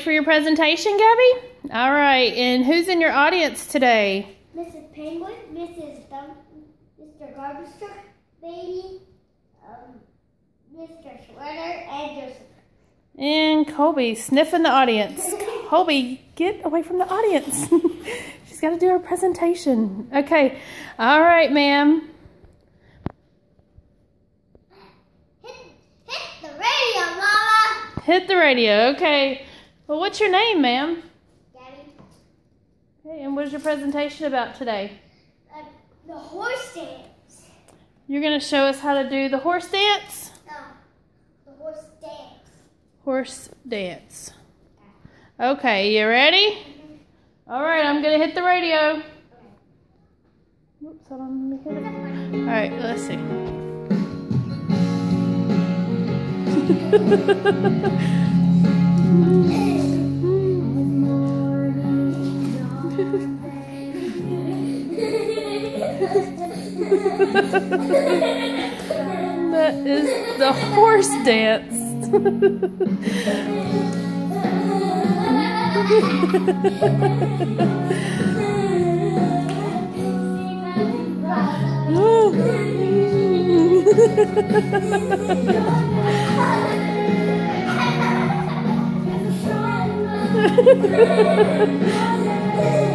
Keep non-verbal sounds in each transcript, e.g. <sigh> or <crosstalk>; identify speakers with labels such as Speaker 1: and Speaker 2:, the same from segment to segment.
Speaker 1: for your presentation, Gabby? All right, and who's in your audience today?
Speaker 2: Mrs. Penguin, Mrs. Dump, Mr. Garbage Truck, Baby, um, Mr. Sweater, and Joseph.
Speaker 1: And Colby sniffing the audience. <laughs> Colby, get away from the audience. <laughs> She's got to do her presentation. Okay, all right, ma'am.
Speaker 2: Hit, hit the radio, Mama!
Speaker 1: Hit the radio. Okay. Well, what's your name, ma'am?
Speaker 2: Daddy.
Speaker 1: Okay, and what is your presentation about today?
Speaker 2: uh, the horse dance.
Speaker 1: You're going to show us how to do the horse dance?
Speaker 2: No, the horse dance.
Speaker 1: Horse dance. Okay, you ready? All right, I'm going to hit the radio. Oops, hold on, let me hit it. All right, let's see. <laughs> that is the horse dance.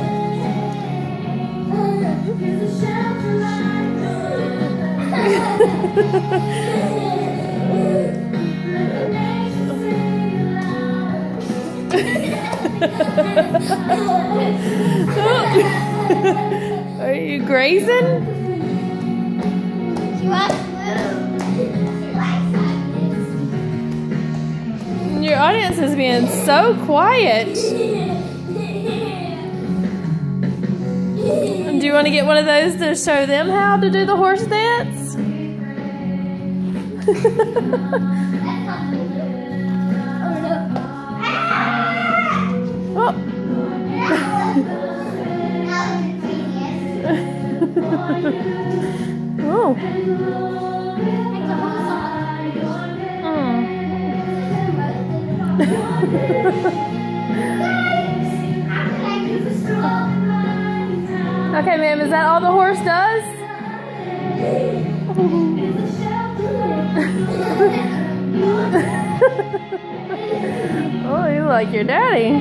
Speaker 1: <laughs> <laughs> Are you grazing?
Speaker 2: She wants to move. She likes
Speaker 1: Your audience is being so quiet. Do you want to get one of those to show them how to do the horse dance? <laughs> oh. oh. <laughs> <laughs> Okay, ma'am, is that all the horse does? <laughs> oh, you like your daddy.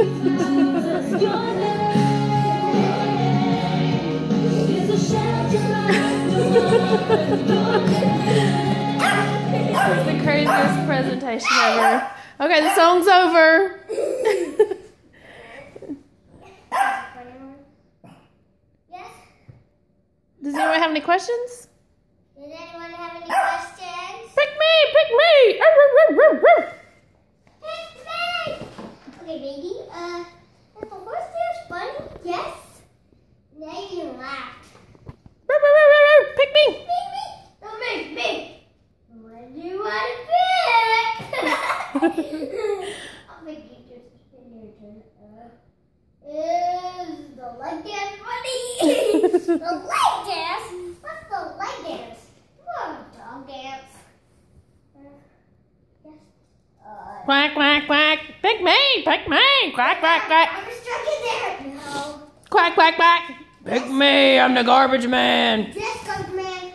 Speaker 1: This is the craziest presentation ever. Okay, the song's over. Does anyone have any questions?
Speaker 2: Does anyone have any questions?
Speaker 1: Pick me, pick me.
Speaker 2: Okay, baby. Uh, is the horse dance funny? Yes. Now you laughed.
Speaker 1: Pick me.
Speaker 2: Pick me! No, me, me! What do you want to pick? <laughs> I'll make you just in your turn. Uh, is the leg dance funny? <laughs> the leg dance? What's the leg dance? On, dog dance. Uh, yes. Uh,
Speaker 1: Quack, quack, quack. Pick me, pick me. Quack, quack, quack.
Speaker 2: I'm stuck in there. No.
Speaker 1: Quack, quack, quack. Pick me, I'm the garbage man.
Speaker 2: Yes, Garbage Man.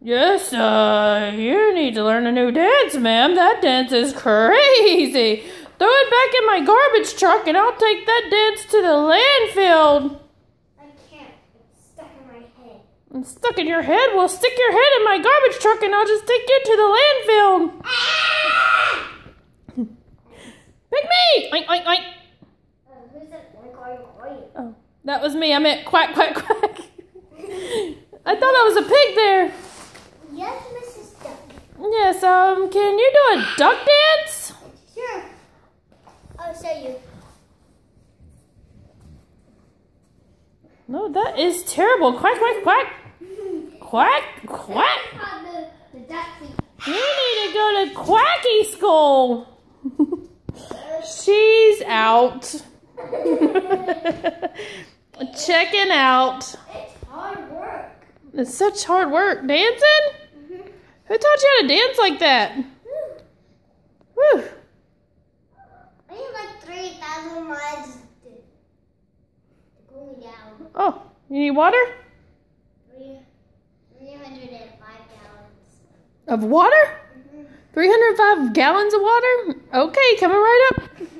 Speaker 1: Yes, uh, you need to learn a new dance, ma'am. That dance is crazy. Throw it back in my garbage truck and I'll take that dance to the landfill.
Speaker 2: I can't. It's stuck in my head.
Speaker 1: It's stuck in your head? Well, stick your head in my garbage truck and I'll just take you to the landfill.
Speaker 2: Ah!
Speaker 1: Pick me! Oink, oink, oink.
Speaker 2: Uh, who's that? Oink, oink, oink.
Speaker 1: Oh, that was me. I meant quack, quack, quack. I thought I was a pig there.
Speaker 2: Yes, Mrs. Duck.
Speaker 1: Yes, um, can you do a duck dance?
Speaker 2: Sure. I'll show you.
Speaker 1: No, that is terrible. Quack, quack, quack. Quack, quack.
Speaker 2: How the, the ducky.
Speaker 1: You need to go to Quacky School. <laughs> She's out. <laughs> Checking out.
Speaker 2: It's hard work.
Speaker 1: It's such hard work. Dancing? Mm-hmm. Who taught you how to dance like that? Whew.
Speaker 2: I need like 3,000 miles to, me down.
Speaker 1: Oh, you need water?
Speaker 2: 305 gallons.
Speaker 1: Of water? Mm-hmm. 305 gallons of water? Okay, coming right up. <laughs>